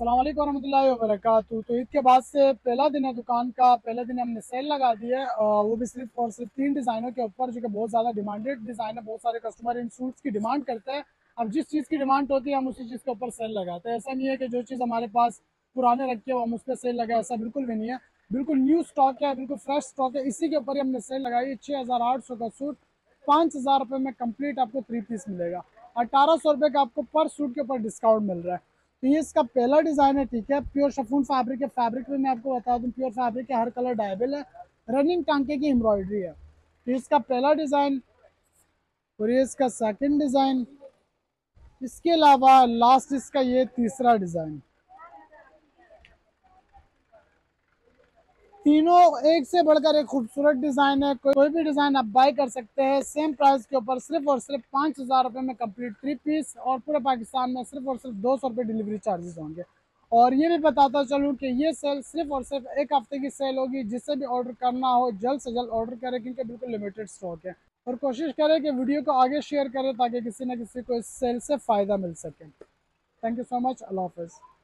अल्लाम वरहमल वरक तो ईद के बाद से पहला दिन है दुकान का, पहले दिन हमने सेल लगा दी है वो भी सिर्फ़ और सिर्फ़ तीन डिज़ाइनों के ऊपर, जो कि बहुत ज़्यादा डिमांडेड डिज़ाइन है बहुत सारे कस्टमर इन सूट्स की डिमांड करते हैं। अब जिस चीज़ की डिमांड होती है, हम उसी चीज़ के ऊपर सेल लगाते हैं। ऐसा नहीं है कि जो चीज़ हमारे पास पुराने रखे हो हम उस पर सेल लगाए, ऐसा बिल्कुल भी नहीं है। बिल्कुल न्यू स्टॉक है, बिल्कुल फ्रेश स्टॉक है। इसी के ऊपर ही हमने सेल लगाई है। छः हज़ार आठ सौ का सूट पाँच हज़ार रुपये में कंप्लीट आपको थ्री पीस मिलेगा। अठारह सौ रुपये का आपको पर सूट के ऊपर डिस्काउंट मिल रहा है। तो ये इसका पहला डिज़ाइन है, ठीक है? प्योर शफून फैब्रिक है फैब्रिक में मैं आपको बता दूँ प्योर फैब्रिक है हर कलर डायबल है रनिंग टांके की एम्ब्रॉयडरी है। तो इसका पहला डिज़ाइन और ये इसका सेकंड डिज़ाइन इसके अलावा लास्ट इसका ये तीसरा डिज़ाइन तीनों एक से बढ़कर एक खूबसूरत डिज़ाइन है। कोई भी डिज़ाइन आप बाय कर सकते हैं। सेम प्राइस के ऊपर सिर्फ़ और सिर्फ़ पाँच हज़ार रुपये में कंप्लीट थ्री पीस और पूरे पाकिस्तान में सिर्फ़ और सिर्फ़ दो सौ रुपये डिलीवरी चार्जेस होंगे। और ये भी बताता चलूँ कि ये सेल सिर्फ़ और सिर्फ़ एक हफ़्ते की सेल होगी, जिससे भी ऑर्डर करना हो, जल्द से जल्द ऑर्डर करें, क्योंकि बिल्कुल लिमिटेड स्टॉक है। और कोशिश करें कि वीडियो को आगे शेयर करें, ताकि किसी न किसी को इस सेल से फ़ायदा मिल सके। थैंक यू सो मच अल्लाह हाफ़